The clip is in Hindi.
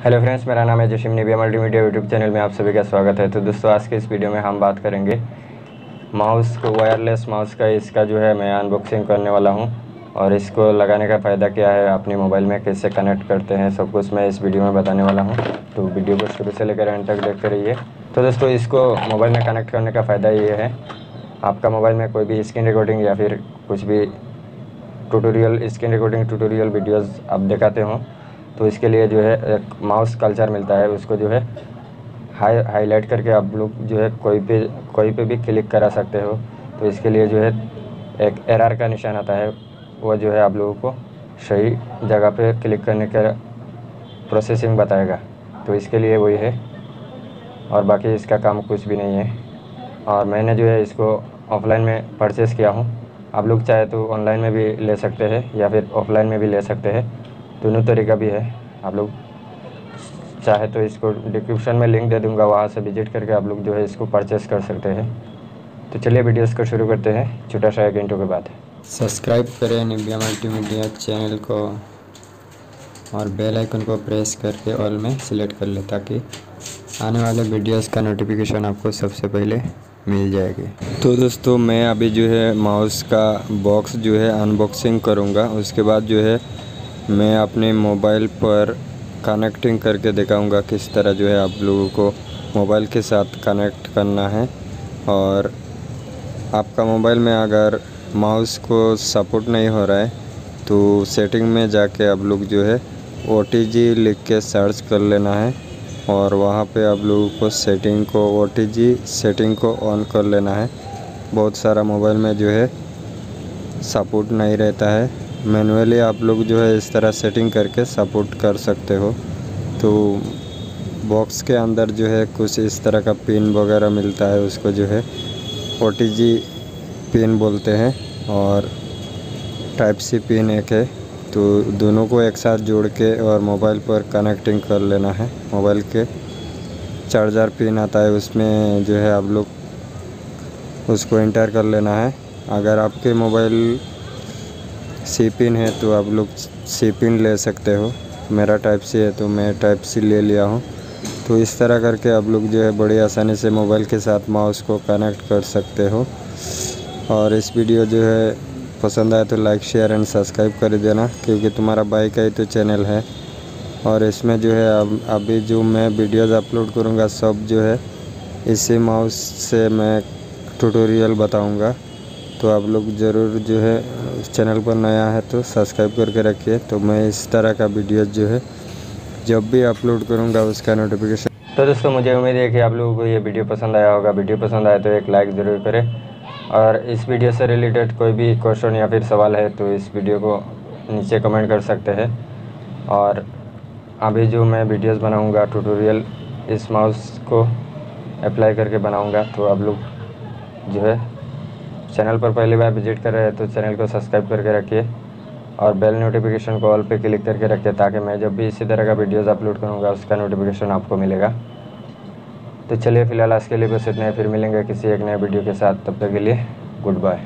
हेलो फ्रेंड्स मेरा नाम है जशिम निबिया मल्टीमीडिया यूट्यूब चैनल में आप सभी का स्वागत है। तो दोस्तों, आज के इस वीडियो में हम बात करेंगे माउस को वायरलेस माउस का। इसका जो है, मैं अनबॉक्सिंग करने वाला हूँ। और इसको लगाने का फ़ायदा क्या है, अपने मोबाइल में कैसे कनेक्ट करते हैं, सब कुछ मैं इस वीडियो में बताने वाला हूँ। तो वीडियो को शुरू से लेकर एंड तक देखते रहिए। तो दोस्तों, इसको मोबाइल में कनेक्ट करने का फ़ायदा ये है, आपका मोबाइल में कोई भी स्क्रीन रिकॉर्डिंग या फिर कुछ भी tutorial screen recording tutorial videos आप दिखाते हो तो इसके लिए जो है एक माउस कल्चर मिलता है, उसको जो है हाई हाईलाइट करके आप लोग जो है कोई पे कोई पे भी क्लिक करा सकते हो। तो इसके लिए जो है एक एरर का निशान आता है, वो जो है आप लोगों को सही जगह पे क्लिक करने का प्रोसेसिंग बताएगा। तो इसके लिए वही है। और बाकी इसका काम कुछ भी नहीं है। और मैंने जो है इसको ऑफलाइन में परचेस किया हूँ। आप लोग चाहे तो ऑनलाइन में भी ले सकते हैं या फिर ऑफलाइन में भी ले सकते हैं। दोनों तरीका भी है। आप लोग चाहे तो इसको डिस्क्रिप्शन में लिंक दे दूँगा, वहाँ से विज़िट करके आप लोग जो है इसको परचेस कर सकते हैं। तो चलिए वीडियोस को शुरू करते हैं। छोटा सा एक घंटों के बाद। सब्सक्राइब करें निबिया मल्टीमीडिया चैनल को और बेल आइकन को प्रेस करके ऑल में सिलेक्ट कर ले ताकि आने वाले वीडियोस का नोटिफिकेशन आपको सबसे पहले मिल जाएगी। तो दोस्तों, मैं अभी जो है माउस का बॉक्स जो है अनबॉक्सिंग करूँगा। उसके बाद जो है मैं अपने मोबाइल पर कनेक्टिंग करके दिखाऊँगा किस तरह जो है आप लोगों को मोबाइल के साथ कनेक्ट करना है। और आपका मोबाइल में अगर माउस को सपोर्ट नहीं हो रहा है तो सेटिंग में जाके आप लोग जो है ओटीजी लिख के सर्च कर लेना है और वहाँ पे आप लोगों को सेटिंग को ओटीजी सेटिंग को ऑन कर लेना है। बहुत सारा मोबाइल में जो है सपोर्ट नहीं रहता है। मैनुअली आप लोग जो है इस तरह सेटिंग करके सपोर्ट कर सकते हो। तो बॉक्स के अंदर जो है कुछ इस तरह का पिन वगैरह मिलता है, उसको जो है ओ पिन बोलते हैं और टाइप सी पिन एक है। तो दोनों को एक साथ जोड़ के और मोबाइल पर कनेक्टिंग कर लेना है। मोबाइल के चार्जर पिन आता है, उसमें जो है आप लोग उसको इंटर कर लेना है। अगर आपके मोबाइल सी पिन है तो आप लोग सी पिन ले सकते हो। मेरा टाइप सी है तो मैं टाइप सी ले लिया हूँ। तो इस तरह करके आप लोग जो है बड़ी आसानी से मोबाइल के साथ माउस को कनेक्ट कर सकते हो। और इस वीडियो जो है पसंद आए तो लाइक शेयर एंड सब्सक्राइब कर देना, क्योंकि तुम्हारा बाइक का ही तो चैनल है। और इसमें जो है अब, अभी जो मैं वीडियोज़ अपलोड करूँगा, सब जो है इसी माउस से मैं ट्यूटोरियल बताऊँगा। तो आप लोग ज़रूर जो है, इस चैनल पर नया है तो सब्सक्राइब करके रखिए। तो मैं इस तरह का वीडियो जो है, जब भी अपलोड करूँगा उसका नोटिफिकेशन तो दोस्तों, मुझे उम्मीद है कि आप लोगों को ये वीडियो पसंद आया होगा। वीडियो पसंद आया तो एक लाइक ज़रूर करें। और इस वीडियो से रिलेटेड कोई भी क्वेश्चन या फिर सवाल है तो इस वीडियो को नीचे कमेंट कर सकते हैं। और अभी जो मैं वीडियोस बनाऊँगा ट्यूटोरियल इस माउस को अप्लाई करके बनाऊँगा तो आप लोग जो है चैनल पर पहली बार विज़िट कर रहे हैं तो चैनल को सब्सक्राइब करके रखिए और बेल नोटिफिकेशन को ऑल पे क्लिक करके रखिए ताकि मैं जब भी इसी तरह का वीडियोस अपलोड करूँगा, उसका नोटिफिकेशन आपको मिलेगा। तो चलिए, फ़िलहाल आज के लिए बस इतने फिर मिलेंगे किसी एक नए वीडियो के साथ। तब तक के लिए, गुड बाय।